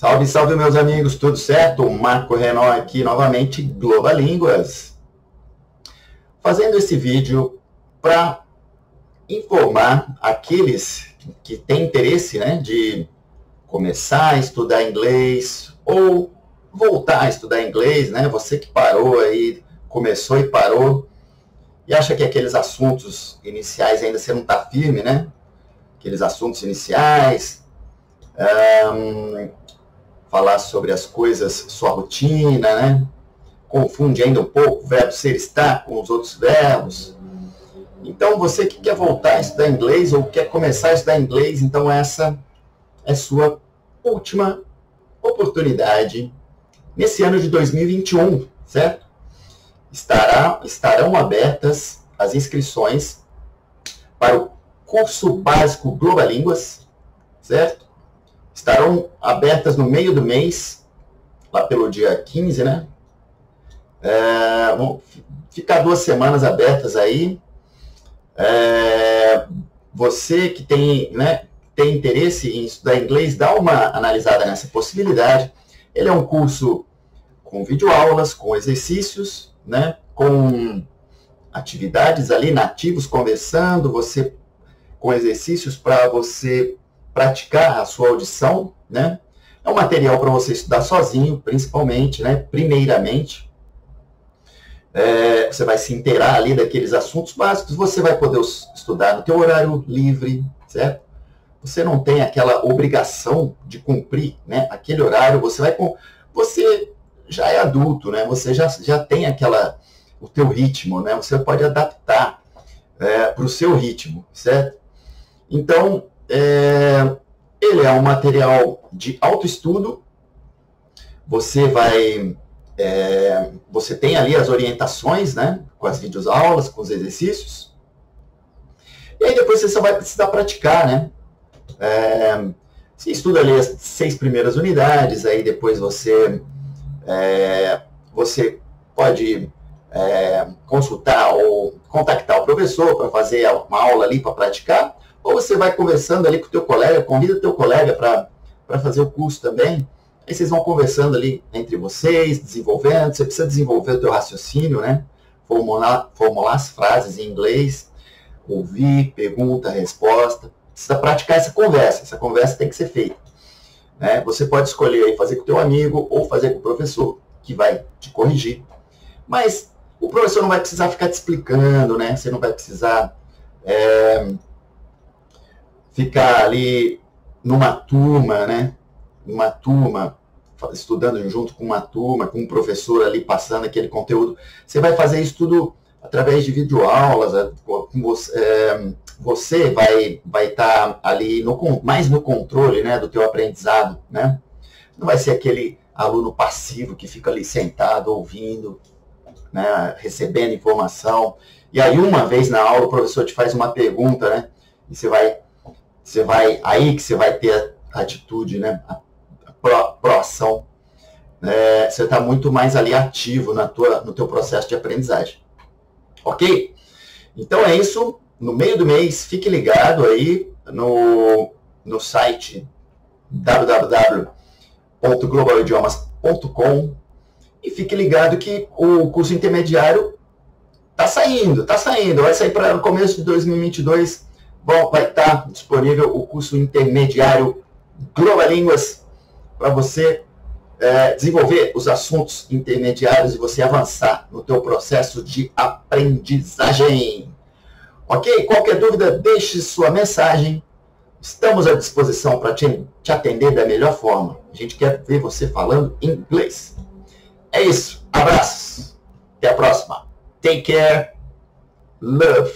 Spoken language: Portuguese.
Salve, salve, meus amigos, tudo certo? Marco Renault aqui novamente, Global Línguas. Fazendo esse vídeo para informar aqueles que têm interesse né, de começar a estudar inglês ou voltar a estudar inglês, né? Você que parou aí, começou e parou e acha que aqueles assuntos iniciais ainda você não está firme, né? Aqueles assuntos iniciais, um, falar sobre as coisas, sua rotina, né? Confunde ainda um pouco o verbo ser estar com os outros verbos. Então, você que quer voltar a estudar inglês ou quer começar a estudar inglês, então essa é sua última oportunidade nesse ano de 2021, certo? Estará, estarão abertas as inscrições para o curso básico Global Línguas, certo? Estarão abertas no meio do mês, lá pelo dia 15, né? É, vão ficar duas semanas abertas aí. É, você que tem, né, tem interesse em estudar inglês, dá uma analisada nessa possibilidade. Ele é um curso com videoaulas, com exercícios, né, com atividades ali nativos conversando, você com exercícios para você praticar a sua audição, né? É um material para você estudar sozinho, principalmente, né? Primeiramente. É, você vai se inteirar ali daqueles assuntos básicos, você vai poder estudar no teu horário livre, certo? Você não tem aquela obrigação de cumprir, né? Aquele horário, você vai com... Você já é adulto, né? Você já, já tem aquela... o teu ritmo, né? Você pode adaptar é, para o seu ritmo, certo? Então, é, ele é um material de autoestudo. Você vai. É, você tem ali as orientações, né? Com as videoaulas, com os exercícios. E aí depois você só vai precisar praticar, né? É, você estuda ali as seis primeiras unidades, aí depois você, é, você pode é, consultar ou contactar o professor para fazer uma aula ali para praticar, ou você vai conversando ali com o teu colega, convida teu colega para fazer o curso também. Aí vocês vão conversando ali entre vocês, desenvolvendo. Você precisa desenvolver o teu raciocínio, né? Formular, formular as frases em inglês, ouvir, pergunta, resposta. Precisa praticar essa conversa. Essa conversa tem que ser feita. Né? Você pode escolher aí fazer com o teu amigo ou fazer com o professor, que vai te corrigir. Mas o professor não vai precisar ficar te explicando, né? Você não vai precisar é, ficar ali numa turma, né? Uma turma, estudando junto com uma turma, com um professor ali passando aquele conteúdo. Você vai fazer isso tudo através de videoaulas, é, é, você vai vai estar tá ali no, mais no controle né, do teu aprendizado, né? Não vai ser aquele aluno passivo que fica ali sentado ouvindo, né, recebendo informação. E aí uma vez na aula o professor te faz uma pergunta, né? E você vai você vai aí que você vai ter a atitude, né? A, proação. É, você está muito mais ali ativo na tua, no teu processo de aprendizagem. Ok? Então é isso. No meio do mês, fique ligado aí no, no site www.globalidiomas.com e fique ligado que o curso intermediário está saindo, está saindo. Vai sair para o começo de 2022 Bom, vai estar disponível o curso intermediário Global Línguas para você é, desenvolver os assuntos intermediários e você avançar no teu processo de aprendizagem. Ok? Qualquer dúvida, deixe sua mensagem. Estamos à disposição para te, te atender da melhor forma. A gente quer ver você falando inglês. É isso. Abraços. Até a próxima. Take care. Love.